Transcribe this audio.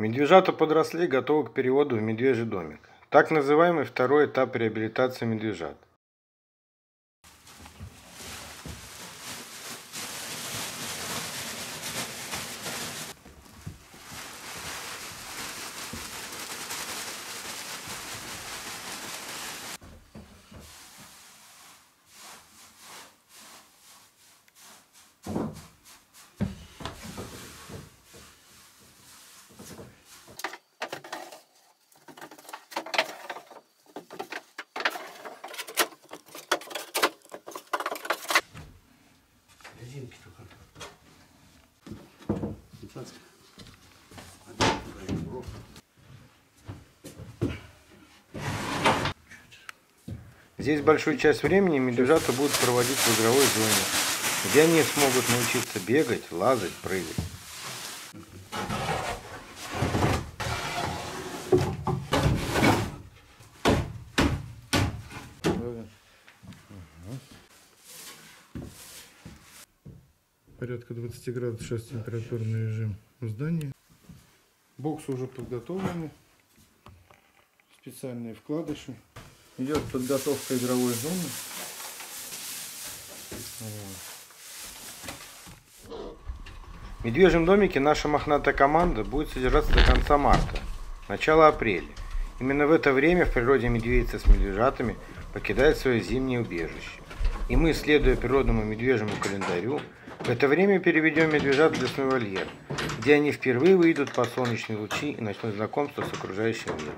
Медвежата подросли готовы к переводу в медвежий домик. Так называемый второй этап реабилитации медвежат. Резинки только. Швейцарская. Здесь большую часть времени медвежата будут проводить в игровой зоне, где они смогут научиться бегать, лазать, прыгать. Порядка 20 градусов сейчас температурный режим в здании. Боксы уже подготовлены. Специальные вкладыши. Идет подготовка игровой зоны. В медвежьем домике наша мохнатая команда будет содержаться до конца марта, начала апреля. Именно в это время в природе медведицы с медвежатами покидают свое зимнее убежище. И мы, следуя природному медвежьему календарю, в это время переведем медвежат в лесной вольер, где они впервые выйдут под солнечные лучи и начнут знакомство с окружающим миром.